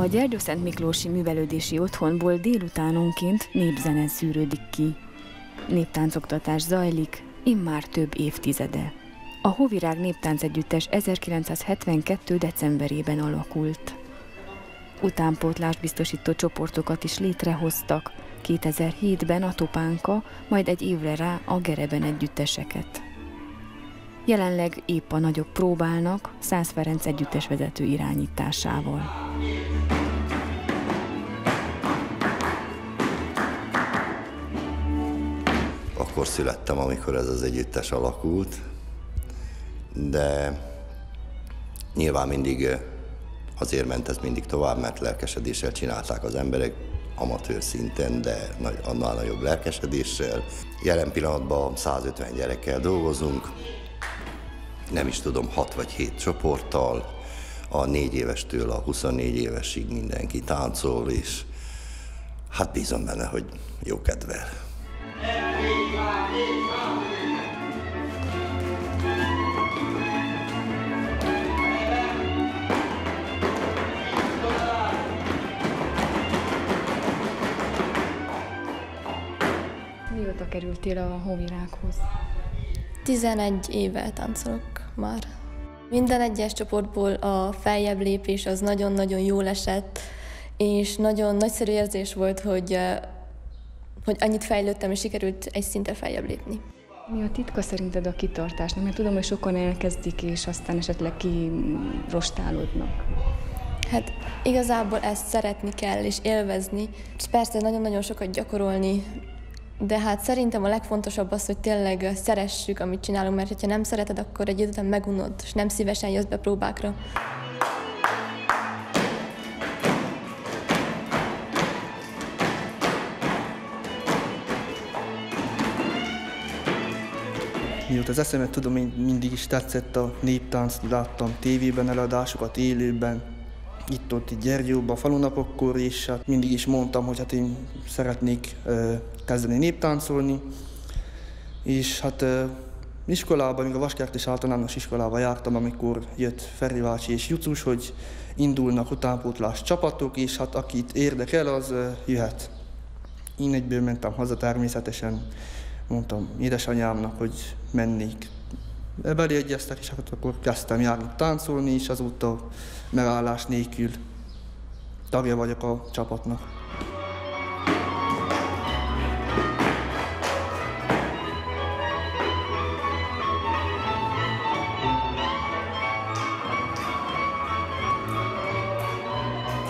A Gyergyószent Miklósi Művelődési Otthonból délutánonként népzene szűrődik ki. Néptáncoktatás zajlik, immár több évtizede. A Hóvirág Néptánc Együttes 1972. decemberében alakult. Utánpótlás biztosító csoportokat is létrehoztak, 2007-ben a Topánka, majd egy évre rá a Gereben együtteseket. Jelenleg épp a nagyok próbálnak Szász Ferenc együttesvezető irányításával. Akkor születtem, amikor ez az együttes alakult, de nyilván mindig azért ment ez mindig tovább, mert lelkesedéssel csinálták az emberek, amatőr szinten, de annál nagyobb lelkesedéssel. Jelen pillanatban 150 gyerekkel dolgozunk, nem is tudom, 6 vagy 7 csoporttal, a 4 évestől a 24 évesig mindenki táncol, és hát bízom benne, hogy jó kedvel. Mióta kerültél a Hóvirághoz? 11 éve táncolok már. Minden egyes csoportból a feljebb lépés az nagyon-nagyon jól esett, és nagyon nagyszerű érzés volt, hogy, hogy annyit fejlődtem, és sikerült egy szintre feljebb lépni. Mi a titka szerinted a kitartásnak? Mert tudom, hogy sokan elkezdik, és aztán esetleg kirostálódnak. Hát igazából ezt szeretni kell, és élvezni. És persze nagyon-nagyon sokat gyakorolni, de hát szerintem a legfontosabb az, hogy tényleg szeressük, amit csinálunk, mert ha nem szereted, akkor egy idő után megunod, és nem szívesen jössz be próbákra. Mióta az eszemet tudom, én mindig is tetszett a néptánc, láttam tévében eladásokat, élőben, itt-ott itt Gyergyóban, falunapokkor, és hát mindig is mondtam, hogy hát én szeretnék kezdeni néptáncolni, és hát iskolában, még a Vaskertes általános iskolába jártam, amikor jött Feri bácsi és Jucus, hogy indulnak utánpótlás csapatok, és hát akit érdekel, az jöhet. Én egyből mentem haza természetesen, mondtam édesanyámnak, hogy mennék. Beleegyeztek, és hát akkor kezdtem járni táncolni, és azóta megállás nélkül tagja vagyok a csapatnak.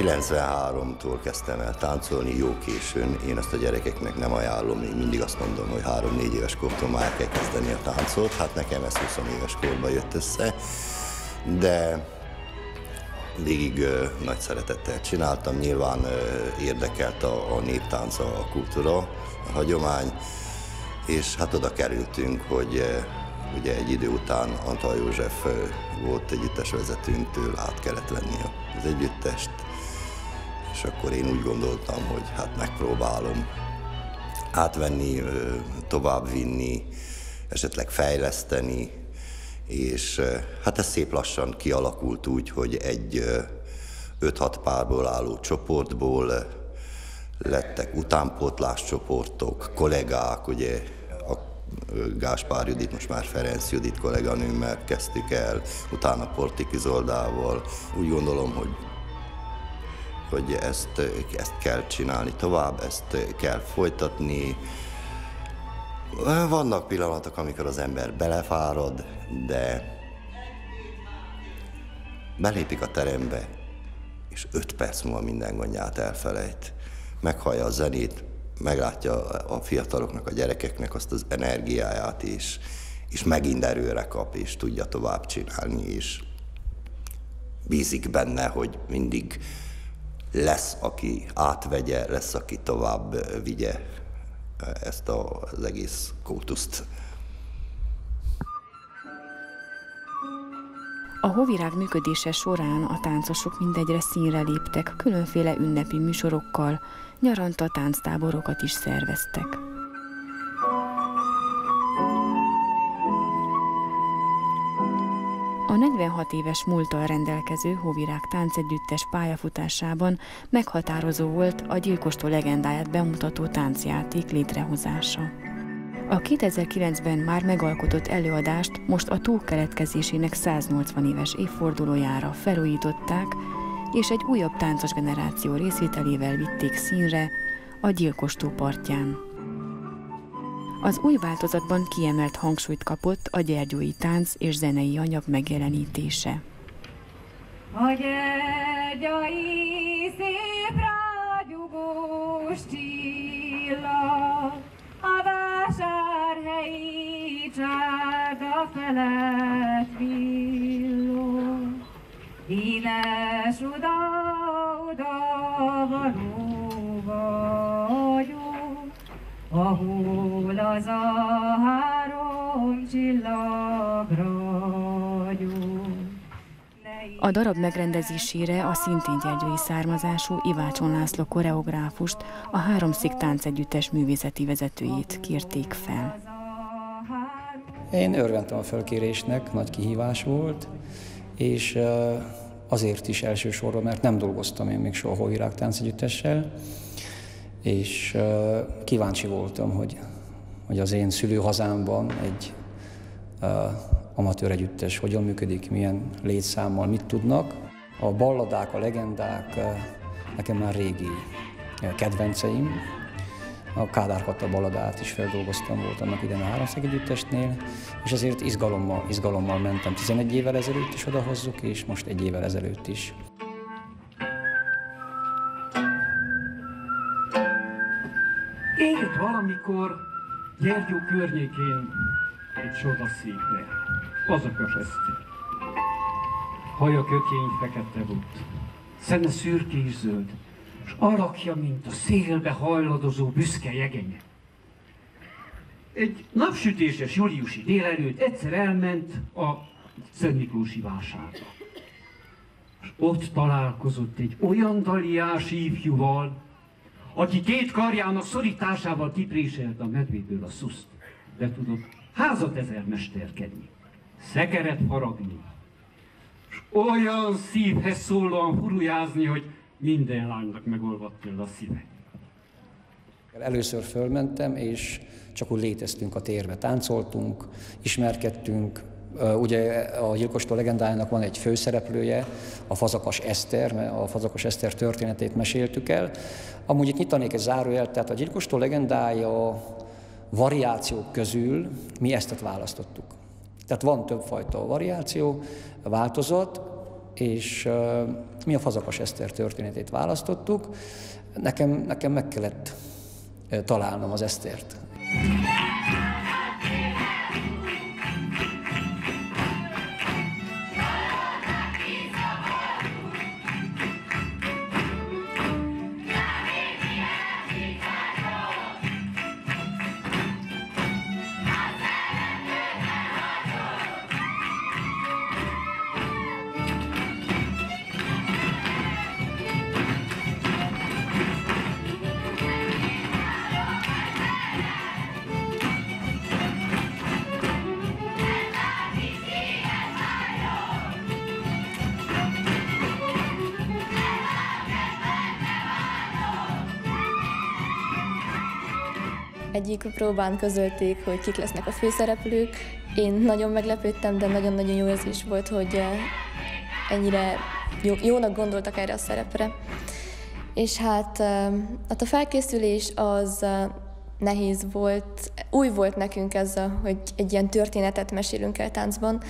93-tól kezdtem el táncolni, jó későn. Én ezt a gyerekeknek nem ajánlom, én mindig azt mondom, hogy 3-4 éves kortól már kell kezdeni a táncot. Hát nekem ez 20 éves korban jött össze, de végig nagy szeretettel csináltam. Nyilván érdekelt a, a néptánc, a kultúra, a hagyomány, és hát oda kerültünk, hogy ugye egy idő után Antal József volt együttes vezetőnktől, át kellett venni az együttest, és akkor én úgy gondoltam, hogy hát megpróbálom átvenni, továbbvinni, esetleg fejleszteni, és hát ez szép lassan kialakult úgy, hogy egy 5-6 párból álló csoportból lettek utánpótlás csoportok, kollégák, ugye a Gáspár Judit, most már Ferenc Judit kolléganőmmel kezdtük el, utána Portiki Zoldával. Úgy gondolom, hogy hogy ezt, ezt kell csinálni tovább, ezt kell folytatni. Vannak pillanatok, amikor az ember belefárad, de belépik a terembe, és öt perc múlva minden gondját elfelejt. Meghallja a zenét, meglátja a fiataloknak, a gyerekeknek azt az energiáját, és, és megint erőre kap, és tudja tovább csinálni, és bízik benne, hogy mindig lesz, aki átvegye, lesz, aki tovább vigye ezt az egész kultuszt. A Hovirág működése során a táncosok mindegyre színre léptek, különféle ünnepi műsorokkal, nyaranta tánctáborokat is szerveztek. A 46 éves múltal rendelkező Hóvirág táncegyüttes pályafutásában meghatározó volt a gyilkostól legendáját bemutató táncjáték létrehozása. A 2009-ben már megalkotott előadást most a tó keletkezésének 180 éves évfordulójára felújították, és egy újabb táncos generáció részvételével vitték színre a Gyilkostó partján. Az új változatban kiemelt hangsúlyt kapott a gyergyói tánc és zenei anyag megjelenítése. A gyergyai szép rágyugós csillag, vásárhelyi csárda felett villog. Éles oda-oda való vagyok, ahol az a három csillag A darab megrendezésére a szintén gyergyői származású Ivácson László koreográfust, a Háromszik táncegyüttes művészeti vezetőjét kérték fel. Én örventem a felkérésnek, nagy kihívás volt, és azért is elsősorban, mert nem dolgoztam én még soha Hóvirág táncegyüttessel, és kíváncsi voltam, hogy, hogy az én szülőhazámban egy amatőr együttes hogyan működik, milyen létszámmal, mit tudnak. A balladák, a legendák nekem már régi kedvenceim, a Kádár Kata baladát is feldolgoztam, volt annak idején a Háromszeg Együttestnél, és ezért izgalommal, izgalommal mentem 11 évvel ezelőtt is odahozzuk, és most egy évvel ezelőtt is. Élt valamikor Gyergyó környékén egy csodaszékre, azokas eszter. Haja kökény fekete volt, szene szürkés zöld, és alakja, mint a szélbe hajladozó büszke jegenye. Egy napsütéses júliusi délelőtt egyszer elment a Szent Miklósi vásárba. És ott találkozott egy olyan daliás ifjúval, aki két karjának szorításával kipréselt a medvéből a szuszt. De tudod, házat ezer mesterkedni, szekeret faragni, és olyan szívhez szólóan hurujázni, hogy minden lánynak megolvadt a szíve. Először fölmentem, és csak úgy léteztünk a térbe, táncoltunk, ismerkedtünk, Ugye a Gyilkostó legendájának van egy főszereplője, a Fazakas Eszter, mert a Fazakas Eszter történetét meséltük el. Amúgy itt nyitanék egy zárójel, tehát a Gyilkostó legendája variációk közül mi ezt választottuk. Tehát van többfajta variáció, változat, és mi a Fazakas Eszter történetét választottuk. Nekem, nekem meg kellett találnom az Esztert. Egyik próbán közölték, hogy kik lesznek a főszereplők. Én nagyon meglepődtem, de nagyon-nagyon jó érzés volt, hogy eh, ennyire jó, jónak gondoltak erre a szerepre. És hát, eh, hát a felkészülés az eh, nehéz volt. Új volt nekünk ez, hogy egy ilyen történetet mesélünk el táncban.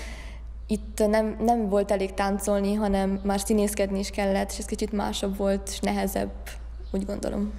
Itt nem, nem volt elég táncolni, hanem már színészkedni is kellett, és ez kicsit másabb volt, és nehezebb, úgy gondolom.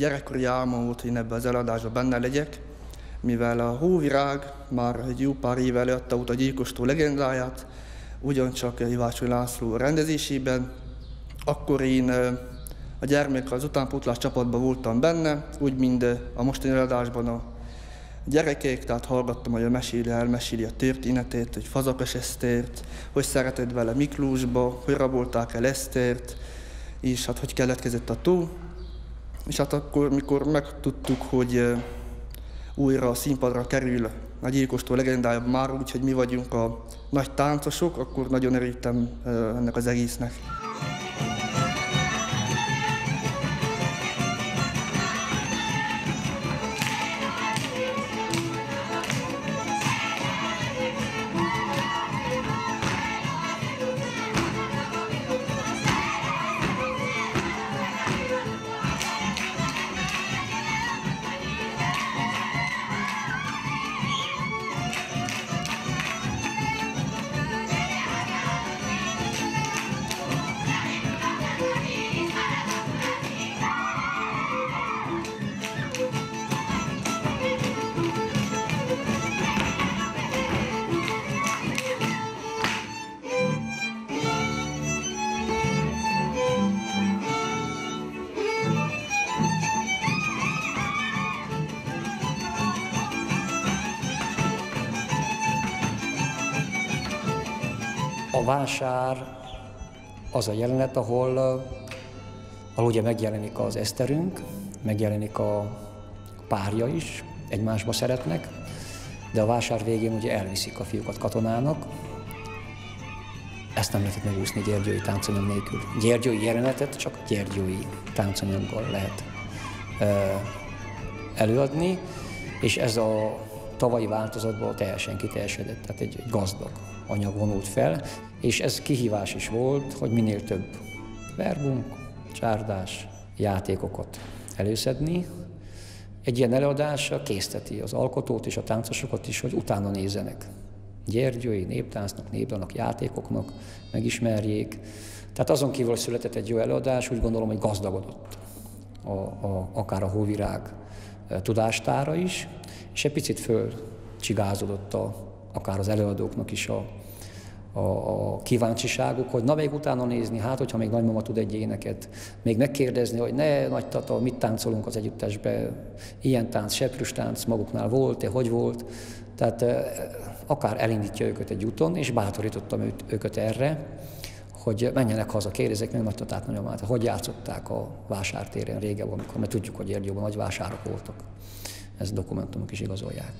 Gyerekkori álmom volt, hogy én ebbe az eladásba benne legyek, mivel a Hóvirág már egy jó pár éve előadta út a gyilkostó legendáját, ugyancsak Ivácsony László rendezésében, akkor én a gyermek az utánpótlás csapatban voltam benne, úgy, mint a mostani eladásban a gyerekek, tehát hallgattam, hogy a meséli, elmeséli a történetét, hogy Fazakas Esztert, hogy szeretett vele Miklósba, hogy rabolták el Esztert, és hát hogy keletkezett a tó. És hát akkor, mikor megtudtuk, hogy újra a színpadra kerül a gyilkostól legendája már úgy, hogy mi vagyunk a nagy táncosok, akkor nagyon örültem ennek az egésznek. Vásár az a jelenet, ahol, ahol ugye megjelenik az Eszterünk, megjelenik a párja is, egymásba szeretnek, de a vásár végén ugye elviszik a fiúkat katonának. Ezt nem lehet megúszni gyergyói táncanyag nélkül. Gyergyói jelenetet csak gyergyói táncanyaggal lehet előadni, és ez a tavalyi változatban teljesen kiteljesedett, tehát egy, egy gazdag anyag vonult fel, és ez kihívás is volt, hogy minél több verbunk, csárdás, játékokat előszedni. Egy ilyen előadása készteti az alkotót és a táncosokat is, hogy utána nézzenek. Gyergyői, néptáncnak, népdanak, játékoknak, megismerjék. Tehát azon kívül, született egy jó előadás, úgy gondolom, hogy gazdagodott a, a, akár a hóvirág e, tudástára is, és egy picit fölcsigázódott a, akár az előadóknak is a, a, a kíváncsiságuk, hogy na még utána nézni, hát hogyha még nagymama tud egy éneket, még megkérdezni, hogy ne nagy tata, mit táncolunk az együttesbe, ilyen tánc, seprűs tánc maguknál volt-e, hogy volt. Tehát akár elindítja őket egy úton, és bátorítottam őket erre, hogy menjenek haza, kérdezzék meg nagytatát, nagyomát, hogy játszották a vásártéren régebben, amikor, mert tudjuk, hogy Érgyóban nagy vásárok voltak. Ezt dokumentumok is igazolják.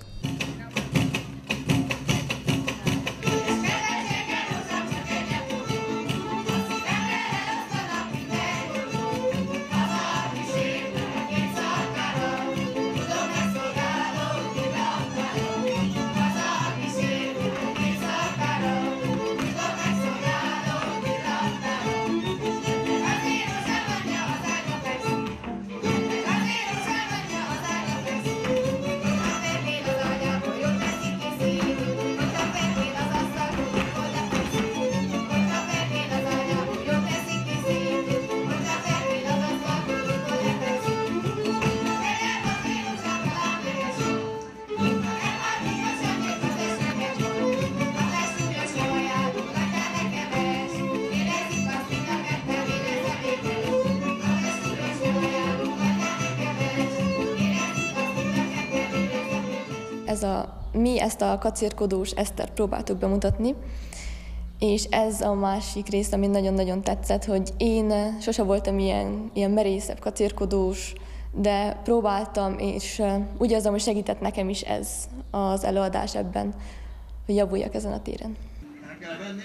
Mi ezt a kacérkodós Eszter próbáltuk bemutatni, és ez a másik rész, ami nagyon-nagyon tetszett, hogy én sose voltam ilyen, ilyen merészebb, kacérkodós, de próbáltam, és úgy érzem, hogy segített nekem is ez az előadás ebben, hogy javuljak ezen a téren. Kell venni,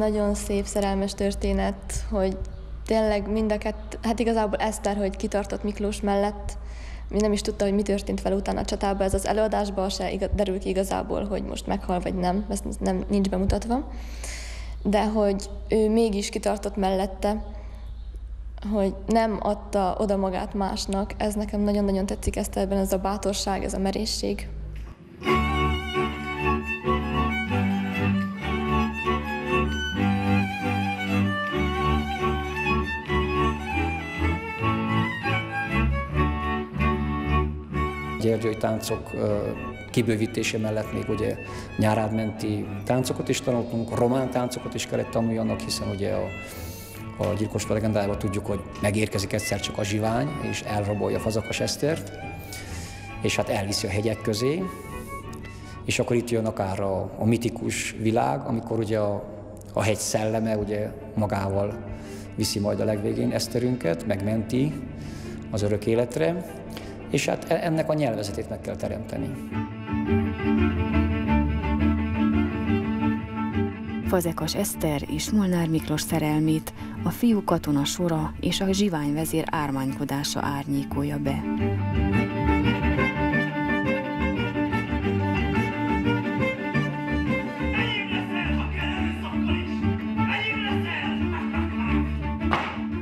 nagyon szép szerelmes történet, hogy tényleg mind a kett, hát igazából Eszter, hogy kitartott Miklós mellett, mi nem is tudta, hogy mi történt vele utána a csatában. Ez az előadásban se derül ki igazából, hogy most meghal vagy nem, ez nem, nincs bemutatva. De hogy ő mégis kitartott mellette, hogy nem adta oda magát másnak, ez nekem nagyon-nagyon tetszik ezt ebben, ez a bátorság, ez a merészség. Gyergyői táncok kibővítése mellett még ugye nyárádmenti táncokat is tanultunk, román táncokat is kellett tanuljanak, hiszen ugye a, a gyilkos legendájában tudjuk, hogy megérkezik egyszer csak a zsivány, és elrabolja Fazakas Esztert, és hát elviszi a hegyek közé, és akkor itt jön akár a, a mitikus világ, amikor ugye a, a hegy szelleme ugye magával viszi majd a legvégén Eszterünket, megmenti az örök életre, és hát e- ennek a nyelvezetét meg kell teremteni. Fazekas Eszter és Molnár Miklós szerelmét a fiú katona sora és a zsiványvezér ármánykodása árnyékolja be.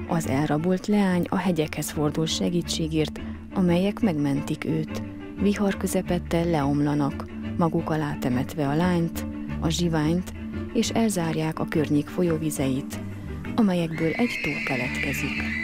Az elrabolt leány a hegyekhez fordul segítségért, amelyek megmentik őt. Vihar közepette leomlanak, maguk alá temetve a lányt, a zsiványt, és elzárják a környék folyóvizeit, amelyekből egy tó keletkezik.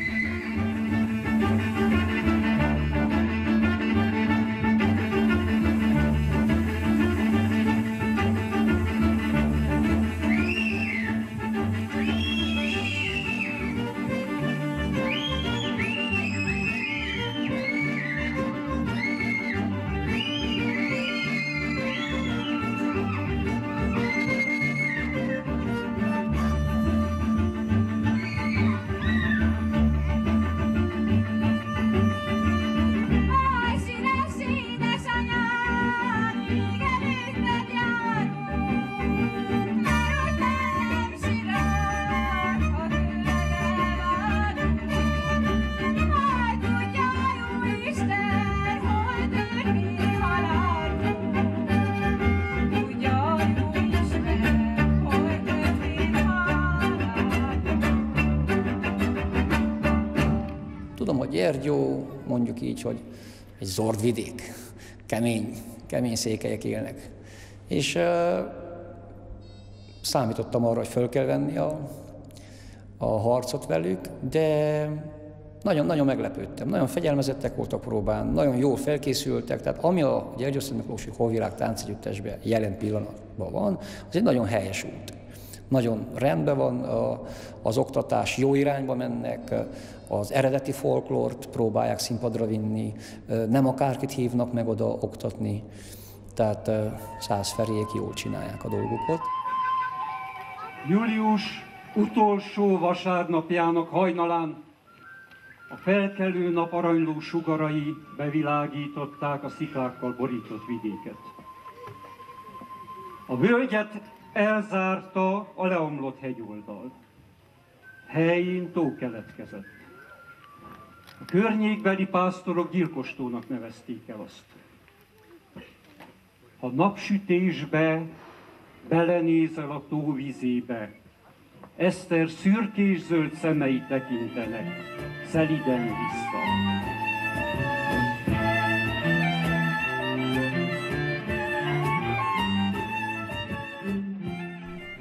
Gyergyó, mondjuk így, hogy egy zordvidék, kemény, kemény székelyek élnek. És uh, számítottam arra, hogy föl kell venni a, a harcot velük, de nagyon-nagyon meglepődtem. Nagyon fegyelmezettek voltak próbán, nagyon jól felkészültek, tehát ami a Gyergyó Miklósi Hóvirág táncegyüttesben jelen pillanatban van, az egy nagyon helyes út nagyon rendben van, az oktatás jó irányba mennek, az eredeti folklort próbálják színpadra vinni, nem akárkit hívnak meg oda oktatni, tehát száz ferék jól csinálják a dolgukat. Július utolsó vasárnapjának hajnalán a felkelő nap aranyló sugarai bevilágították a sziklákkal borított vidéket. A völgyet elzárta a leomlott hegyoldal. Helyén tó keletkezett. A környékbeli pásztorok gyilkostónak nevezték el azt. Ha napsütésbe belenézel a tó vizébe, Eszter szürkés-zöld szemei tekintenek, szeliden vissza.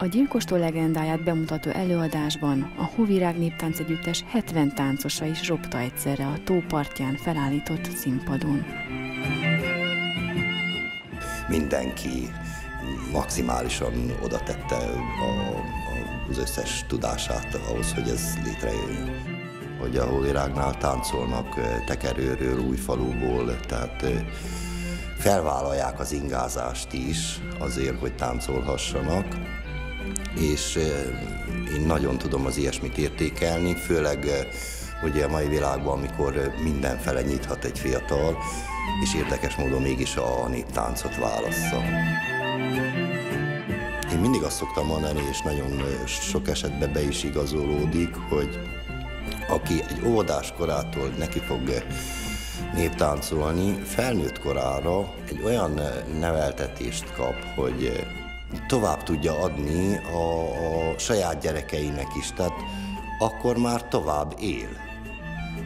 A gyilkostól legendáját bemutató előadásban a Hóvirág Néptánc Együttes 70 táncosa is ropta egyszerre a tópartján felállított színpadon. Mindenki maximálisan oda tette a, a, az összes tudását ahhoz, hogy ez létrejöjjön. Hogy a Hóvirágnál táncolnak tekerőről, új faluból, tehát felvállalják az ingázást is azért, hogy táncolhassanak és én nagyon tudom az ilyesmit értékelni, főleg ugye a mai világban, amikor mindenfele nyithat egy fiatal, és érdekes módon mégis a néptáncot válassza. Én mindig azt szoktam mondani, és nagyon sok esetben be is igazolódik, hogy aki egy óvodás korától neki fog néptáncolni, felnőtt korára egy olyan neveltetést kap, hogy tovább tudja adni a, a saját gyerekeinek is, tehát akkor már tovább él.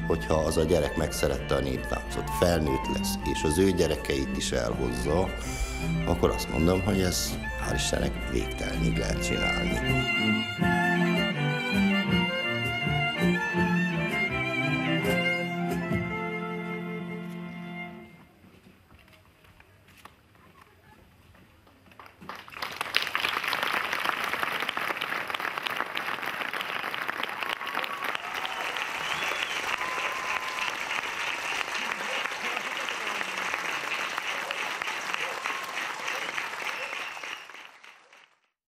Hogyha az a gyerek megszerette a néptáncot, felnőtt lesz, és az ő gyerekeit is elhozza, akkor azt mondom, hogy ez hál' Istennek végtelenig lehet csinálni.